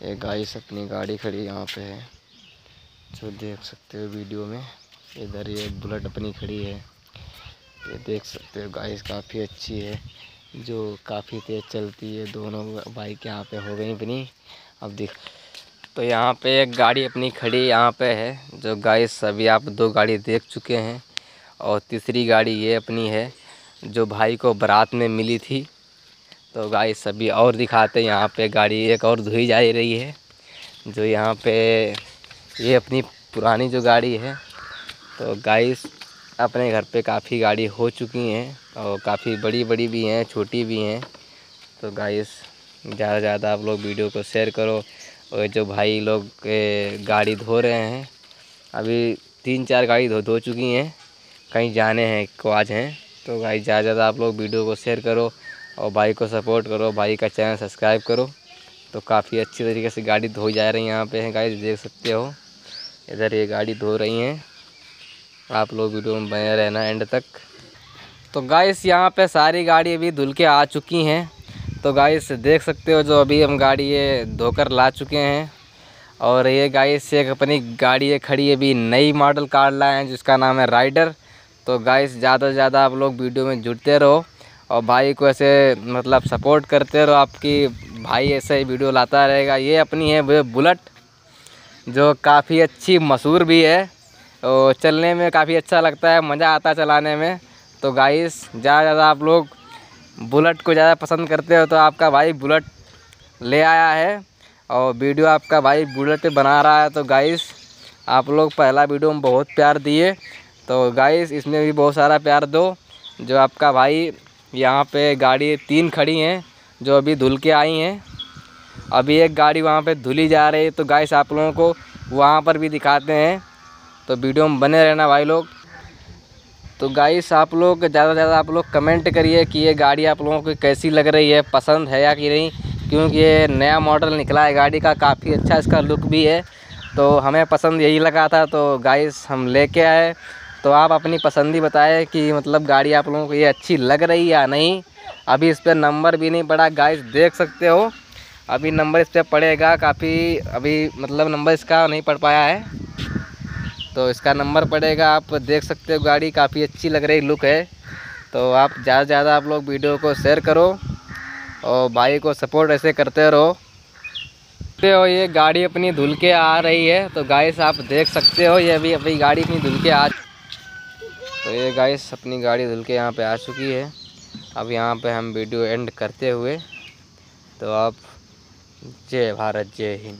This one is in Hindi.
ये गाइस अपनी गाड़ी खड़ी यहाँ पे है, जो देख सकते हो वीडियो में। इधर ये बुलेट अपनी खड़ी है। ये देख सकते हो गाइस काफ़ी अच्छी है, जो काफ़ी तेज़ चलती है। दोनों बाइक यहाँ पे हो गई अपनी। अब देख तो यहाँ पे एक गाड़ी अपनी खड़ी यहाँ पे है, जो गाइस अभी आप दो गाड़ी देख चुके हैं। और तीसरी गाड़ी ये अपनी है, जो भाई को बारात में मिली थी। तो गाय सभी और दिखाते हैं यहाँ पे गाड़ी। एक और धोई जा रही है, जो यहाँ पे, ये अपनी पुरानी जो गाड़ी है। तो गाइस अपने घर पे काफ़ी गाड़ी हो चुकी हैं और काफ़ी बड़ी बड़ी भी हैं, छोटी भी हैं। तो गाइस ज़्यादा ज़्यादा आप लोग वीडियो को शेयर करो। और जो भाई लोग गाड़ी धो रहे हैं, अभी तीन चार गाड़ी धो धो चुकी हैं। कहीं जाने हैं, को आज हैं। तो गाइस ज़्यादा ज़्यादा आप लोग वीडियो को शेयर करो। और भाई को सपोर्ट करो, भाई का चैनल सब्सक्राइब करो। तो काफ़ी अच्छी तरीके से गाड़ी धोई जा रही है यहाँ पे है गाइस देख सकते हो। इधर ये गाड़ी धो रही हैं। आप लोग वीडियो में बने रहना एंड तक। तो गाइस यहाँ पे सारी गाड़ी अभी धुल के आ चुकी हैं। तो गाइस देख सकते हो जो अभी हम गाड़ी ये धोकर ला चुके हैं। और ये गाइस एक अपनी गाड़ी खड़ी अभी नई मॉडल कार लाए हैं, जिसका नाम है राइडर तो गाइस ज़्यादा से ज़्यादा आप लोग वीडियो में जुड़ते रहो। और भाई को ऐसे मतलब सपोर्ट करते रहो, आपकी भाई ऐसे ही वीडियो लाता रहेगा। ये अपनी है बुलेट, जो काफ़ी अच्छी मशहूर भी है। और चलने में काफ़ी अच्छा लगता है, मज़ा आता है चलाने में। तो गाइस ज़्यादा ज़्यादा आप लोग बुलेट को ज़्यादा पसंद करते हो तो आपका भाई बुलेट ले आया है। और वीडियो आपका भाई बुलेट बना रहा है। तो गाइस आप लोग पहला वीडियो में बहुत प्यार दिए। तो गाइस इसमें भी बहुत सारा प्यार दो। जो आपका भाई यहाँ पे गाड़ी तीन खड़ी हैं, जो अभी धुल के आई हैं। अभी एक गाड़ी वहाँ पे धुली जा रही है तो गाइस आप लोगों को वहाँ पर भी दिखाते हैं। तो वीडियो में बने रहना भाई लोग। तो गाइस आप लोग, ज़्यादा से ज़्यादा आप लोग कमेंट करिए कि ये गाड़ी आप लोगों को कैसी लग रही है, पसंद है या कि नहीं। क्योंकि ये नया मॉडल निकला है गाड़ी का, काफ़ी अच्छा इसका लुक भी है। तो हमें पसंद यही लगा था तो गाइस हम लेके आए। तो आप अपनी पसंद बताएँ कि मतलब गाड़ी आप लोगों को ये अच्छी लग रही या नहीं। अभी इस पर नंबर भी नहीं पड़ा। गाइस देख सकते हो। अभी नंबर इस पर पड़ेगा काफ़ी। अभी मतलब नंबर इसका नहीं पड़ पाया है। तो इसका नंबर पड़ेगा। आप देख सकते हो गाड़ी काफ़ी अच्छी लग रही लुक है। तो आप ज़्यादा से ज़्यादा आप लोग वीडियो को शेयर करो और भाई को सपोर्ट ऐसे करते रहो। हो, ये गाड़ी अपनी धुल के आ रही है। तो गाइस आप देख सकते हो, ये अभी अभी गाड़ी अपनी धुल के आ तो ये गाइस अपनी गाड़ी धुल के यहाँ पे आ चुकी है। अब यहाँ पे हम वीडियो एंड करते हुए तो आप जय भारत, जय हिंद।